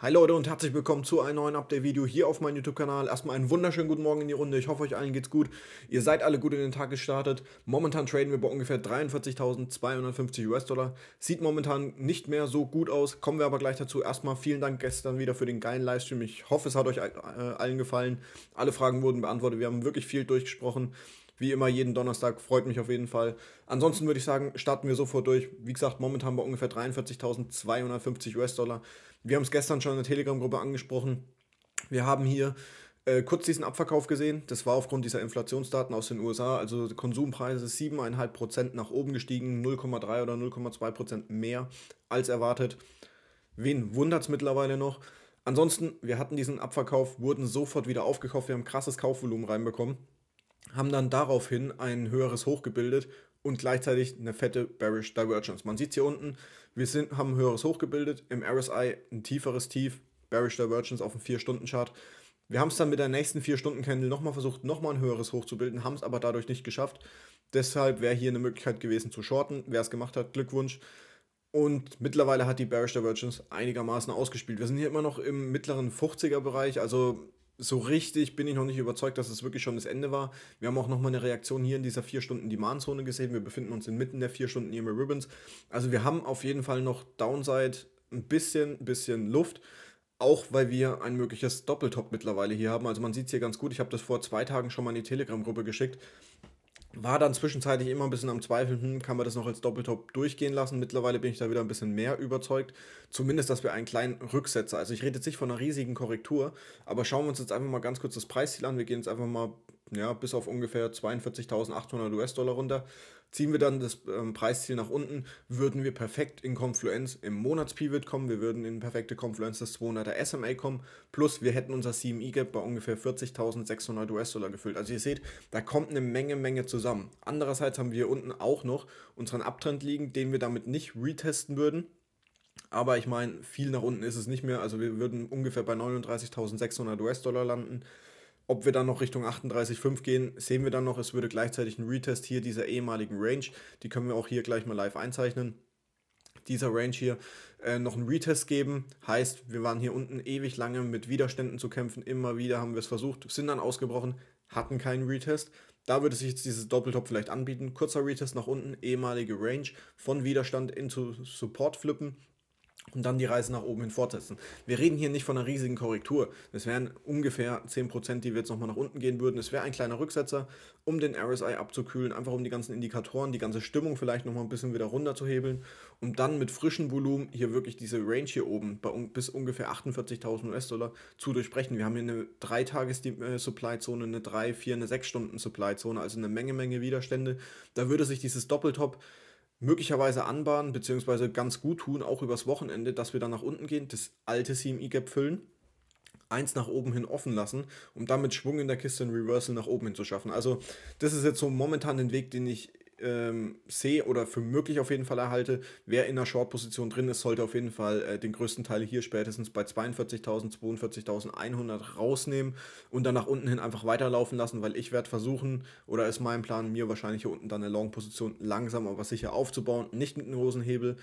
Hi Leute und herzlich willkommen zu einem neuen Update-Video hier auf meinem YouTube-Kanal. Erstmal einen wunderschönen guten Morgen in die Runde. Ich hoffe, euch allen geht's gut. Ihr seid alle gut in den Tag gestartet. Momentan traden wir bei ungefähr 43.250 US-Dollar. Sieht momentan nicht mehr so gut aus. Kommen wir aber gleich dazu. Erstmal vielen Dank gestern wieder für den geilen Livestream. Ich hoffe, es hat euch äh, allen gefallen. Alle Fragen wurden beantwortet. Wir haben wirklich viel durchgesprochen. Wie immer jeden Donnerstag, freut mich auf jeden Fall. Ansonsten würde ich sagen, starten wir sofort durch. Wie gesagt, momentan bei ungefähr 43.250 US-Dollar. Wir haben es gestern schon in der Telegram-Gruppe angesprochen. Wir haben hier äh, kurz diesen Abverkauf gesehen. Das war aufgrund dieser Inflationsdaten aus den USA. Also Konsumpreise 7,5% nach oben gestiegen, 0,3 oder 0,2% mehr als erwartet. Wen wundert es mittlerweile noch? Ansonsten, wir hatten diesen Abverkauf, wurden sofort wieder aufgekauft. Wir haben krasses Kaufvolumen reinbekommen haben dann daraufhin ein höheres Hoch gebildet und gleichzeitig eine fette Bearish Divergence. Man sieht hier unten, wir sind, haben ein höheres Hoch gebildet, im RSI ein tieferes Tief, Bearish Divergence auf dem 4-Stunden-Chart. Wir haben es dann mit der nächsten 4-Stunden-Candle nochmal versucht, nochmal ein höheres Hoch zu bilden, haben es aber dadurch nicht geschafft. Deshalb wäre hier eine Möglichkeit gewesen zu shorten. Wer es gemacht hat, Glückwunsch. Und mittlerweile hat die Bearish Divergence einigermaßen ausgespielt. Wir sind hier immer noch im mittleren 50er-Bereich, also so richtig bin ich noch nicht überzeugt, dass es wirklich schon das Ende war. Wir haben auch nochmal eine Reaktion hier in dieser 4 Stunden Demand-Zone gesehen. Wir befinden uns inmitten der 4 Stunden EMA Ribbons. Also wir haben auf jeden Fall noch Downside ein bisschen, bisschen Luft. Auch weil wir ein mögliches Doppeltop mittlerweile hier haben. Also man sieht es hier ganz gut. Ich habe das vor zwei Tagen schon mal in die Telegram-Gruppe geschickt. War dann zwischenzeitlich immer ein bisschen am Zweifeln, hm, kann man das noch als Doppeltop durchgehen lassen. Mittlerweile bin ich da wieder ein bisschen mehr überzeugt. Zumindest, dass wir einen kleinen Rücksetzer, also ich rede jetzt nicht von einer riesigen Korrektur, aber schauen wir uns jetzt einfach mal ganz kurz das Preisziel an. Wir gehen jetzt einfach mal ja, bis auf ungefähr 42.800 US-Dollar runter. Ziehen wir dann das ähm, Preisziel nach unten, würden wir perfekt in Confluence im Monatspivot kommen, wir würden in perfekte Confluence des 200er SMA kommen, plus wir hätten unser CME-Gap bei ungefähr 40.600 US-Dollar gefüllt. Also ihr seht, da kommt eine Menge, Menge zusammen. Andererseits haben wir unten auch noch unseren Abtrend liegen, den wir damit nicht retesten würden. Aber ich meine, viel nach unten ist es nicht mehr. Also wir würden ungefähr bei 39.600 US-Dollar landen. Ob wir dann noch Richtung 38,5 gehen, sehen wir dann noch. Es würde gleichzeitig ein Retest hier dieser ehemaligen Range, die können wir auch hier gleich mal live einzeichnen. Dieser Range hier äh, noch einen Retest geben. Heißt, wir waren hier unten ewig lange mit Widerständen zu kämpfen. Immer wieder haben wir es versucht, sind dann ausgebrochen, hatten keinen Retest. Da würde sich jetzt dieses Doppeltop vielleicht anbieten. Kurzer Retest nach unten, ehemalige Range von Widerstand into Support flippen und dann die Reise nach oben hin fortsetzen. Wir reden hier nicht von einer riesigen Korrektur. Das wären ungefähr 10%, die wir jetzt nochmal nach unten gehen würden. Es wäre ein kleiner Rücksetzer, um den RSI abzukühlen, einfach um die ganzen Indikatoren, die ganze Stimmung vielleicht nochmal ein bisschen wieder runterzuhebeln, um dann mit frischem Volumen hier wirklich diese Range hier oben bei bis ungefähr 48.000 US-Dollar zu durchbrechen. Wir haben hier eine 3-Tages-Supply-Zone, eine 3, 4, eine 6-Stunden-Supply-Zone, also eine Menge, Menge Widerstände. Da würde sich dieses Doppeltop möglicherweise anbahnen, beziehungsweise ganz gut tun, auch übers Wochenende, dass wir dann nach unten gehen, das alte CME-Gap füllen, eins nach oben hin offen lassen, um damit Schwung in der Kiste ein Reversal nach oben hin zu schaffen. Also das ist jetzt so momentan den Weg, den ich ähm, sehe oder für möglich auf jeden Fall erhalte. Wer in einer Short-Position drin ist, sollte auf jeden Fall äh, den größten Teil hier spätestens bei 42.000, 42.100 rausnehmen und dann nach unten hin einfach weiterlaufen lassen, weil ich werde versuchen, oder ist mein Plan, mir wahrscheinlich hier unten dann eine Long-Position langsam aber sicher aufzubauen, nicht mit einem großen Hebel,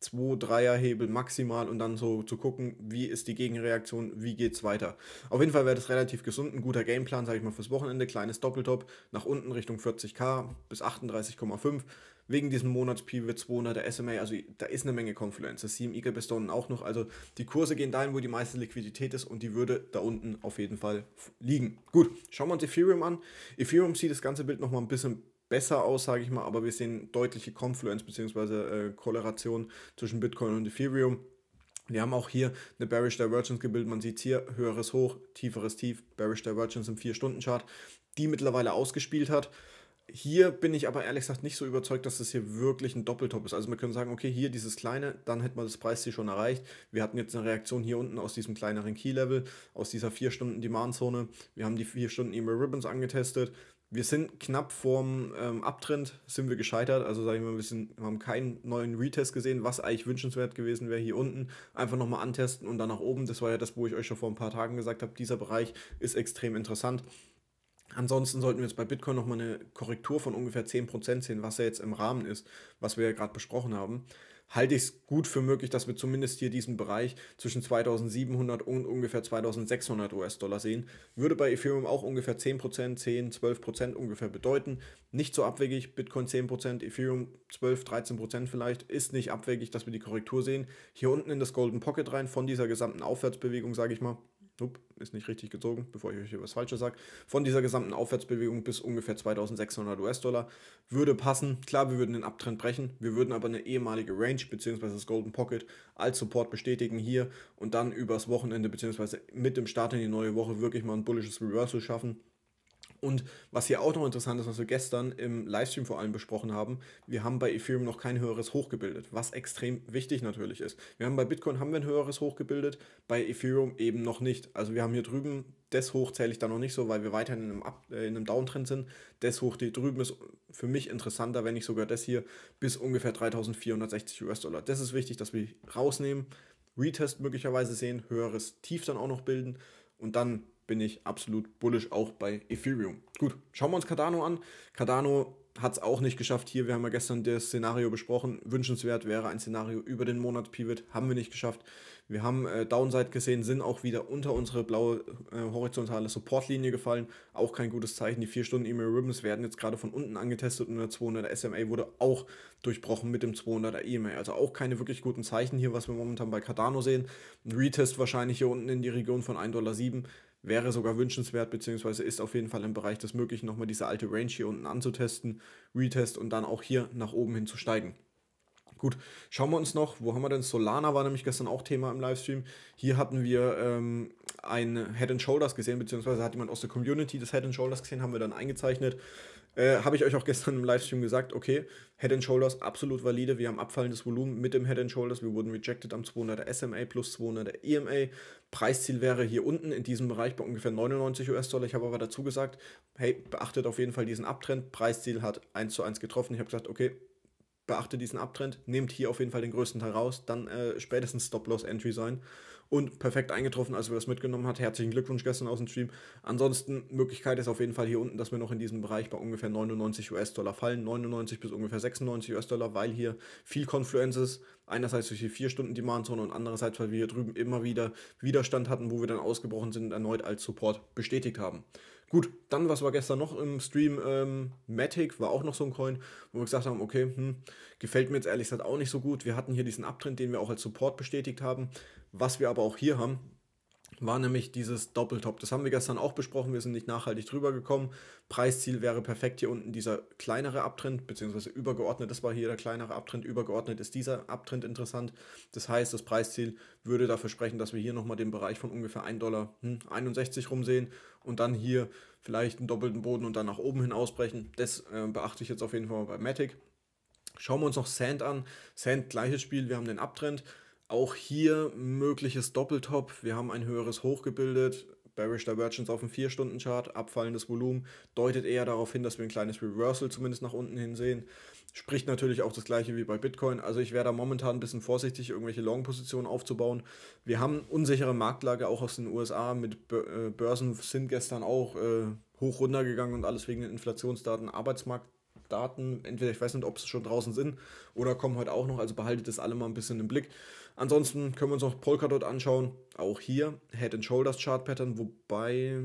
2, 3er Hebel maximal und dann so zu gucken, wie ist die Gegenreaktion, wie geht es weiter. Auf jeden Fall wäre das relativ gesund, ein guter Gameplan, sage ich mal, fürs Wochenende. Kleines Doppeltop nach unten Richtung 40k bis 38,5. Wegen diesem Monatspivot 200er SMA, also da ist eine Menge Confluence. Das es da unten auch noch. Also die Kurse gehen dahin, wo die meiste Liquidität ist und die würde da unten auf jeden Fall liegen. Gut, schauen wir uns Ethereum an. Ethereum sieht das ganze Bild nochmal ein bisschen besser aus, sage ich mal, aber wir sehen deutliche Confluence bzw. Äh, Korrelation zwischen Bitcoin und Ethereum. Wir haben auch hier eine Bearish Divergence gebildet. Man sieht hier höheres Hoch, tieferes Tief, Bearish Divergence im 4-Stunden-Chart, die mittlerweile ausgespielt hat. Hier bin ich aber ehrlich gesagt nicht so überzeugt, dass das hier wirklich ein Doppeltop ist. Also wir können sagen, okay, hier dieses kleine, dann hätten wir das Preisziel schon erreicht. Wir hatten jetzt eine Reaktion hier unten aus diesem kleineren Key-Level, aus dieser 4-Stunden-Demand-Zone. Wir haben die 4 Stunden EMA Ribbons angetestet. Wir sind knapp vorm ähm, Abtrend, sind wir gescheitert. Also sage ich mal, wir, sind, wir haben keinen neuen Retest gesehen, was eigentlich wünschenswert gewesen wäre hier unten. Einfach nochmal antesten und dann nach oben. Das war ja das, wo ich euch schon vor ein paar Tagen gesagt habe. Dieser Bereich ist extrem interessant. Ansonsten sollten wir jetzt bei Bitcoin nochmal eine Korrektur von ungefähr 10% sehen, was ja jetzt im Rahmen ist, was wir ja gerade besprochen haben. Halte ich es gut für möglich, dass wir zumindest hier diesen Bereich zwischen 2700 und ungefähr 2600 US-Dollar sehen. Würde bei Ethereum auch ungefähr 10%, 10, 12% ungefähr bedeuten. Nicht so abwegig, Bitcoin 10%, Ethereum 12, 13% vielleicht, ist nicht abwegig, dass wir die Korrektur sehen. Hier unten in das Golden Pocket rein von dieser gesamten Aufwärtsbewegung, sage ich mal. Upp, ist nicht richtig gezogen, bevor ich euch hier was Falsches sage. Von dieser gesamten Aufwärtsbewegung bis ungefähr 2600 US-Dollar würde passen. Klar, wir würden den Abtrend brechen. Wir würden aber eine ehemalige Range bzw. das Golden Pocket als Support bestätigen hier und dann übers Wochenende bzw. mit dem Start in die neue Woche wirklich mal ein bullisches Reversal schaffen. Und was hier auch noch interessant ist, was wir gestern im Livestream vor allem besprochen haben, wir haben bei Ethereum noch kein höheres Hoch gebildet, was extrem wichtig natürlich ist. Wir haben bei Bitcoin haben wir ein höheres Hoch gebildet, bei Ethereum eben noch nicht. Also wir haben hier drüben, das Hoch zähle ich da noch nicht so, weil wir weiterhin in einem, Up, äh, in einem Downtrend sind. Das Hoch hier drüben ist für mich interessanter, wenn nicht sogar das hier, bis ungefähr 3460 US-Dollar. Das ist wichtig, dass wir rausnehmen, Retest möglicherweise sehen, höheres Tief dann auch noch bilden und dann bin ich absolut bullish auch bei Ethereum. Gut, schauen wir uns Cardano an. Cardano hat es auch nicht geschafft hier. Wir haben ja gestern das Szenario besprochen. Wünschenswert wäre ein Szenario über den Monat Pivot. Haben wir nicht geschafft. Wir haben äh, Downside gesehen, sind auch wieder unter unsere blaue äh, horizontale Supportlinie gefallen. Auch kein gutes Zeichen. Die 4 Stunden E-Mail Ribbons werden jetzt gerade von unten angetestet und der 200er SMA wurde auch durchbrochen mit dem 200er E-Mail. Also auch keine wirklich guten Zeichen hier, was wir momentan bei Cardano sehen. Ein Retest wahrscheinlich hier unten in die Region von 1,07 Dollar wäre sogar wünschenswert, beziehungsweise ist auf jeden Fall im Bereich des Möglichen, nochmal diese alte Range hier unten anzutesten, Retest und dann auch hier nach oben hin zu steigen. Gut, schauen wir uns noch, wo haben wir denn? Solana war nämlich gestern auch Thema im Livestream. Hier hatten wir ähm, ein Head and Shoulders gesehen, beziehungsweise hat jemand aus der Community das Head and Shoulders gesehen, haben wir dann eingezeichnet. Äh, Habe ich euch auch gestern im Livestream gesagt, okay, Head and Shoulders absolut valide. Wir haben abfallendes Volumen mit dem Head and Shoulders. Wir wurden rejected am 200er SMA plus 200er EMA. Preisziel wäre hier unten in diesem Bereich bei ungefähr 99 US-Dollar. Ich habe aber dazu gesagt, hey, beachtet auf jeden Fall diesen Abtrend. Preisziel hat 1 zu 1 getroffen. Ich habe gesagt, okay, beachtet diesen Abtrend, nehmt hier auf jeden Fall den größten Teil raus, dann äh, spätestens Stop-Loss-Entry sein und perfekt eingetroffen, als wir das mitgenommen hat. Herzlichen Glückwunsch gestern aus dem Stream. Ansonsten, Möglichkeit ist auf jeden Fall hier unten, dass wir noch in diesem Bereich bei ungefähr 99 US-Dollar fallen, 99 bis ungefähr 96 US-Dollar, weil hier viel Confluence ist. Einerseits durch die 4-Stunden-Demand-Zone und andererseits, weil wir hier drüben immer wieder Widerstand hatten, wo wir dann ausgebrochen sind und erneut als Support bestätigt haben. Gut, dann, was war gestern noch im Stream? Ähm, Matic war auch noch so ein Coin, wo wir gesagt haben, okay, hm, gefällt mir jetzt ehrlich gesagt auch nicht so gut. Wir hatten hier diesen Abtrend, den wir auch als Support bestätigt haben. Was wir aber auch hier haben, war nämlich dieses Doppeltop. Das haben wir gestern auch besprochen. Wir sind nicht nachhaltig drüber gekommen. Preisziel wäre perfekt hier unten dieser kleinere Abtrend, beziehungsweise übergeordnet. Das war hier der kleinere Abtrend. Übergeordnet ist dieser Abtrend interessant. Das heißt, das Preisziel würde dafür sprechen, dass wir hier nochmal den Bereich von ungefähr 1,61 Dollar hm, rumsehen und dann hier vielleicht einen doppelten Boden und dann nach oben hin ausbrechen. Das äh, beachte ich jetzt auf jeden Fall bei Matic. Schauen wir uns noch Sand an. Sand, gleiches Spiel. Wir haben den Abtrend. Auch hier mögliches Doppeltop. Wir haben ein höheres Hoch gebildet. Bearish Divergence auf dem 4-Stunden-Chart, abfallendes Volumen, deutet eher darauf hin, dass wir ein kleines Reversal zumindest nach unten hin sehen. Spricht natürlich auch das gleiche wie bei Bitcoin. Also ich wäre da momentan ein bisschen vorsichtig, irgendwelche Long-Positionen aufzubauen. Wir haben unsichere Marktlage auch aus den USA. Mit äh, Börsen sind gestern auch äh, hoch runtergegangen und alles wegen den Inflationsdaten, Arbeitsmarktdaten. Entweder ich weiß nicht, ob sie schon draußen sind oder kommen heute auch noch. Also behaltet das alle mal ein bisschen im Blick. Ansonsten können wir uns noch Polkadot anschauen. Auch hier Head and Shoulders Chart Pattern, wobei,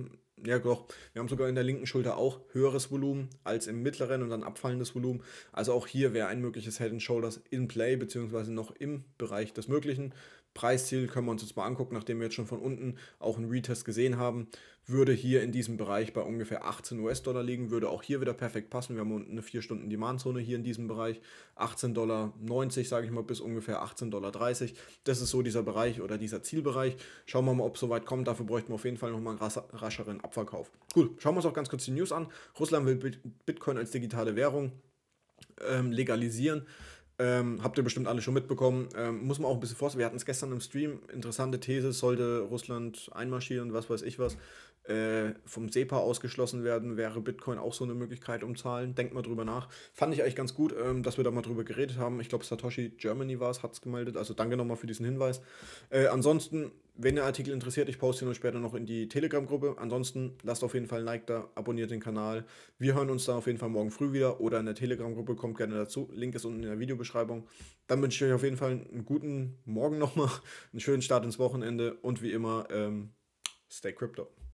ja doch, wir haben sogar in der linken Schulter auch höheres Volumen als im mittleren und dann abfallendes Volumen. Also auch hier wäre ein mögliches Head and Shoulders in Play, beziehungsweise noch im Bereich des Möglichen. Preisziel können wir uns jetzt mal angucken, nachdem wir jetzt schon von unten auch einen Retest gesehen haben würde hier in diesem Bereich bei ungefähr 18 US-Dollar liegen, würde auch hier wieder perfekt passen. Wir haben unten eine 4-Stunden-Demand-Zone hier in diesem Bereich. 18,90 Dollar, sage ich mal, bis ungefähr 18,30 Dollar. Das ist so dieser Bereich oder dieser Zielbereich. Schauen wir mal, ob es soweit kommt. Dafür bräuchten wir auf jeden Fall nochmal einen rascheren Abverkauf. Gut, schauen wir uns auch ganz kurz die News an. Russland will Bitcoin als digitale Währung ähm, legalisieren. Ähm, habt ihr bestimmt alle schon mitbekommen. Ähm, muss man auch ein bisschen vorstellen. Wir hatten es gestern im Stream. Interessante These, sollte Russland einmarschieren, was weiß ich was äh, vom SEPA ausgeschlossen werden, wäre Bitcoin auch so eine Möglichkeit um Zahlen. Denkt mal drüber nach. Fand ich eigentlich ganz gut, ähm, dass wir da mal drüber geredet haben. Ich glaube, Satoshi Germany war es, hat es gemeldet. Also danke nochmal für diesen Hinweis. Äh, ansonsten wenn der Artikel interessiert, ich poste ihn euch später noch in die Telegram-Gruppe. Ansonsten lasst auf jeden Fall ein Like da, abonniert den Kanal. Wir hören uns da auf jeden Fall morgen früh wieder oder in der Telegram-Gruppe, kommt gerne dazu. Link ist unten in der Videobeschreibung. Dann wünsche ich euch auf jeden Fall einen guten Morgen nochmal, einen schönen Start ins Wochenende und wie immer, ähm, stay crypto.